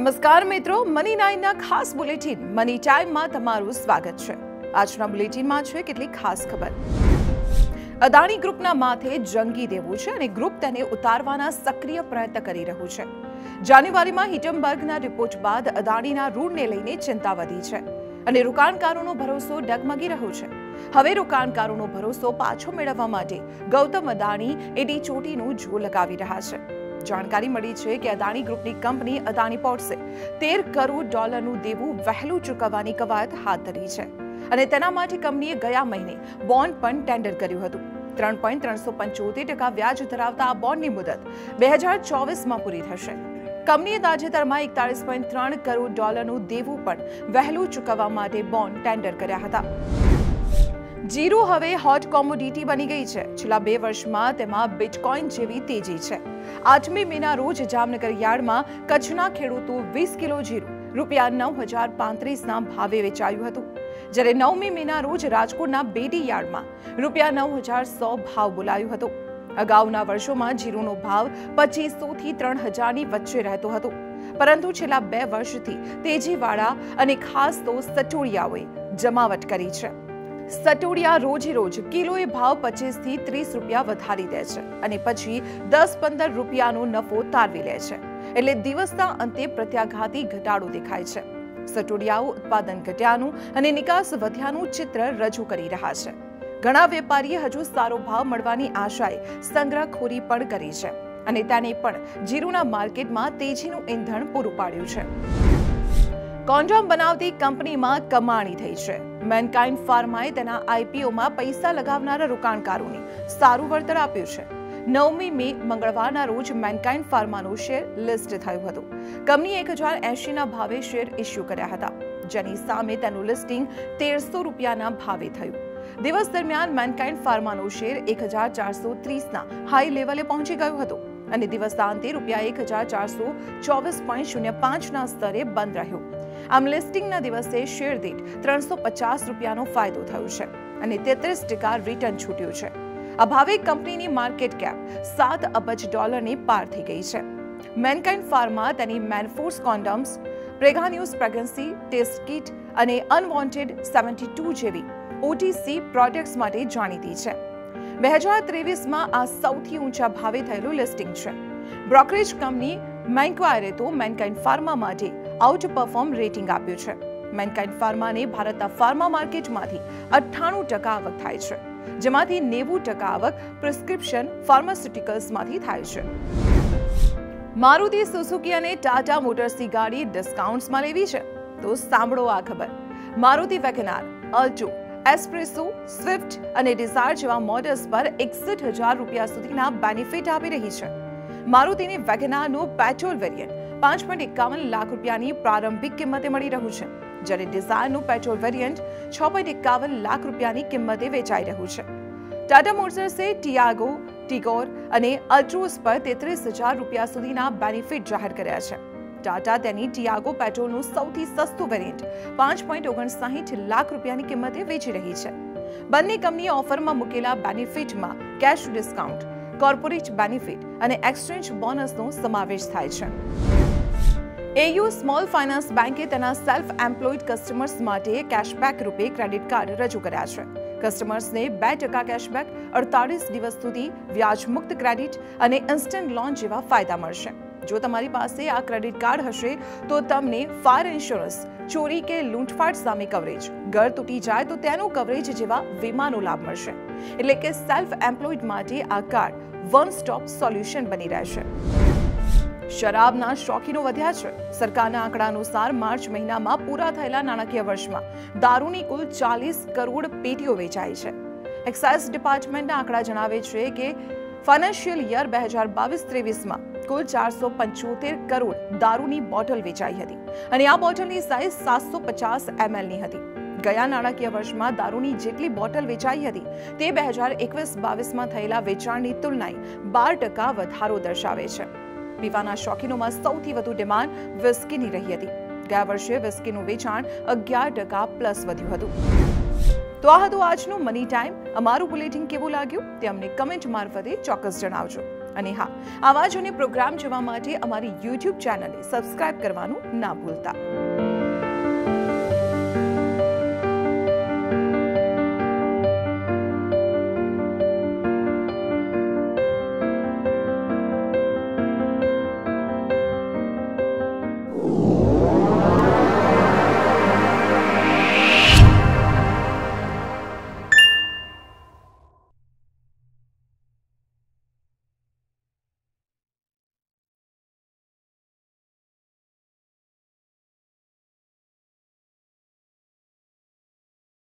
નમસ્કાર મિત્રો મની નાઇનના ખાસ બુલેટિન મની ટાઈમમાં તમારું સ્વાગત છે. આજના બુલેટિનમાં છે કેટલીક ખાસ ખબર. અદાણી ગ્રુપના માથે જંગી દેવું છે અને ગ્રુપ તેને ઉતારવાના સક્રિય પ્રયત્ન કરી રહ્યું છે. જાન્યુઆરીમાં હિટમબર્ગના રિપોર્ટ બાદ અદાણીના ઋણને લઈને ચિંતા વધી છે અને રોકાણકારોનો ભરોસો ડગમગી રહ્યો છે. હવે રોકાણકારોનો ભરોસો પાછો મેળવવા માટે ગૌતમ અદાણી એડી ચોટીનું જો લગાવી રહ્યા છે. જાણકારી મળી છે કે અદાણી ગ્રુપની કંપની અદાણી પોર્ટ્સે તેર કરોડ ડોલરનું દેવું વહેલું ચૂકવવાની કવાયત હાથ ધરી છે. અને તેના માટે કંપનીએ ગયા મહિને બોન્ડ પણ ટેન્ડર કર્યું હતું. ત્રણ પોઈન્ટ ત્રણસો પંચોતેર ટકા વ્યાજ ધરાવતા આ બોન્ડની મુદત બે હજાર ચોવીસમાં પૂરી થશે. કંપનીએ તાજેતરમાં એકતાળીસ પોઈન્ટ ત્રણ કરોડ ડોલરનું દેવું પણ વહેલું ચૂકવવા માટે બોન્ડ ટેન્ડર કર્યા હતા. જીરું હવે હોટ કોમોડિટી બની ગઈ છે. છેલ્લા બે વર્ષમાં તેમાં બિટકોઇન જેવી તેજી છે. આઠમી મેના રોજ જામનગર યાર્ડમાં કચ્છના ખેડૂતો વીસ કિલો જીરું, રૂપિયા નવ હજાર પાંત્રીસના ભાવે વેચાયું હતું. જ્યારે નવમી મેના રોજ રાજકોટના બેડી યાર્ડમાં રૂપિયા નવ હજાર સો ભાવ બોલાયો હતો. અગાઉના વર્ષોમાં જીરુનો ભાવ પચીસોથી ત્રણ હજારની વચ્ચે રહેતો હતો. પરંતુ છેલ્લા બે વર્ષથી તેજીવાળા અને ખાસ તો સટોડિયાઓએ જમાવટ કરી છે. સટોડિયા રોજે રોજ કિલોએ ભાવ પચીસથી ત્રીસ રૂપિયા વધારી દે છે અને પછી દસ પંદર રૂપિયાનો નફો તારવી લે છે. એટલે દિવસના અંતે પ્રત્યાઘાતી ઘટાડો દેખાય છે. સટોડિયાઓ ઉત્પાદન ઘટ્યાનું અને નિકાસ વધ્યાનું ચિત્ર રજૂ કરી રહ્યા છે. ઘણા વેપારીએ હજુ સારો ભાવ મળવાની આશાએ સંગ્રહખોરી પણ કરી છે અને તેને પણ જીરુના માર્કેટમાં તેજીનું ઈંધણ પૂરું પાડ્યું છે. કોન્ડોમ બનાવતી કંપનીમાં કમાણી થઈ છે. મેનકાઇન્ડ ફાર્માએ તેના આઈપીઓમાં પૈસા લગાવનારા રોકાણકારોને સારું વળતર આપ્યું છે. નવમી મે મંગળવારના રોજ મેનકાઇન્ડ ફાર્માનું શેર લિસ્ટ થયું હતું. કંપની એક હજાર એંશીના ભાવે શેર ઇસ્યુ કર્યા હતા, જેની સામે તેનું લિસ્ટિંગ તેરસો રૂપિયાના ભાવે થયું. દિવસ દરમિયાન મેનકાઇન્ડ ફાર્માનું શેર એક હજાર ચારસો ત્રીસના હાઈ લેવલે પહોંચી ગયું હતું અને દિવસાંતે રૂપિયા એક હજાર ચારસો ચોવીસ પોઈન્ટ શૂન્ય પાંચના સ્તરે બંધ રહ્યું. આમ લિસ્ટિંગના દિવસે શેર દીઠ ત્રણસો પચાસ રૂપિયાનો ફાયદો થયો છે અને તેત્રીસ ટકા રિટર્ન છૂટ્યું છે. આ ભાવે કંપનીની માર્કેટ કેપ સાત અબજ ડોલરની પાર થઈ ગઈ છે. મેનકાઇન્ડ ફાર્મા તેની Manforce condoms Prega News pregnancy, test kit અને અનવોન્ટેડ સેવન્ટી ટુ જેવી ઓટીસી પ્રોડક્ટ્સ માટે જાણીતી છે. બે હજાર ત્રેવીસમાં આ સૌથી ઊંચા ભાવે થયેલું લિસ્ટિંગ છે. બ્રોકરેજ કંપની મેન્ક્વાયરે તો મેનકાઇન્ડ ફાર્મા માટે આઉટ પરફોર્મ રેટિંગ આપ્યું છે. મેનકાઇન્ડ ફાર્માને ભારતના ફાર્મા માર્કેટમાંથી અઠ્ઠાણું ટકા આવક થાય છે, જેમાંથી નેવું ટકા આવક પ્રિસ્ક્રિપ્શન ફાર્માસ્યુટિકલ્સમાંથી થાય છે. મારુતિ સુઝુકી અને ટાટા મોટર્સની ગાડી ડિસ્કાઉન્ટ્સમાં લેવી છે, તો સાંભળો આ ખબર. Maruti WagonR, Alto, S Presso, Swift અને ડિઝાયર જેવા મોડલ્સ પર એકસઠ હજાર રૂપિયા સુધીના બેનિફિટ આપી રહી છે. મારુતિની વેગનારનું પેટ્રોલ વેરિયન્ટ, પાંચ પોઈન્ટ એકાવન લાખ રૂપિયાની પ્રારંભિક કિંમતે મળી રહ્યું છે, જ્યારે ડિઝાયરનું પેટ્રોલ વેરિયન્ટ, છ પોઈન્ટ એકાવન લાખ રૂપિયાની કિંમતે વેચાઈ રહ્યું છે. ટાટા મોટર્સે ટિયાગો, ટિગોર અને અલ્ટ્રોસ પર તેત્રીસ હજાર રૂપિયા સુધીના બેનિફિટ જાહેર કર્યા છે. ટાટા તેની ટિયાગો પેટ્રોલનું સૌથી સસ્તું વેરિયન્ટ, પાંચ પોઈન્ટ ઓગણસાહીઠ લાખ રૂપિયાની કિંમતે વેચી રહી છે. બંને કંપનીએ ઓફરમાં મૂકેલા બેનિફિટમાં કેશ ડિસ્કાઉન્ટ કોર્પોરેટ બેનિફિટ અને એક્સચેન્જ બોનસનો સમાવેશ થાય છે. એયુ સ્મોલ ફાઇનાન્સ બેંકે તેના સેલ્ફ એમ્પ્લોઇડ કસ્ટમર્સ માટે કેશબેક રૂપે ક્રેડિટ કાર્ડ રજૂ કર્યા છે. કસ્ટમર્સને બે ટકા કેશબેક અડતાલીસ દિવસ સુધી વ્યાજમુક્ત ક્રેડિટ અને ઇન્સ્ટન્ટ લોન જેવા ફાયદા મળશે. જો તમારી પાસે આ ક્રેડિટ કાર્ડ હશે, તો તમને ફાયર ઇન્સ્યોરન્સ, ચોરી કે લૂંટફાટ સામે કવરેજ, ઘર તૂટી જાય તો તેનું કવરેજ જેવા વીમાનો લાભ મળશે. એટલે કે સેલ્ફ એમ્પ્લોયડ માટે આ કાર્ડ વન સ્ટોપ સોલ્યુશન બની રહેશે. શરાબના શોખીનો વધ્યા છે. સરકારના આંકડા અનુસાર માર્ચ મહિનામાં પૂરા થયેલા નાણાકીય વર્ષમાં દારૂની કુલ ચાલીસ કરોડ પેટીઓ વેચાઈ છે. એક્સાઇઝ ડિપાર્ટમેન્ટના આંકડા જણાવે છે કે ફાઇનાન્શિયલ યર બે હજાર બાવીસ ત્રેવીસમાં કુલ ચારસો પંચોતેર કરોડ દારૂની બોટલ વેચાઈ હતી. અને આ બોટલની સાઇઝ સાતસો પચાસ એમએલની હતી. ગયા નાણાકીય વર્ષમાં દારૂની જેટલી બોટલ વેચાઈ હતી, તે બે હજાર એકવીસ બાવીસમાં થયેલા વેચાણની તુલનાએ બાર ટકા વધારો દર્શાવે છે. પીવાના શોખીનોમાં સૌથી વધુ ડિમાન્ડ વિસ્કીની રહી હતી. ગયા વર્ષે વિસ્કીનું વેચાણ અગિયાર ટકા પ્લસ વધ્યું હતું. તો આ હતું આજનું મની ટાઈમ અમારું બુલેટિન કેવું લાગ્યું? તે અમને કમેન્ટ મારફતે ચોક્કસ જણાવજો. અને હા આવા જ પ્રોગ્રામ જોવા માટે અમારી યુટ્યુબ ચેનલને સબસ્ક્રાઇબ કરવાનું ના ભૂલતા.